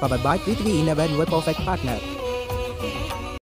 powered by P3 in a Perfect Partner.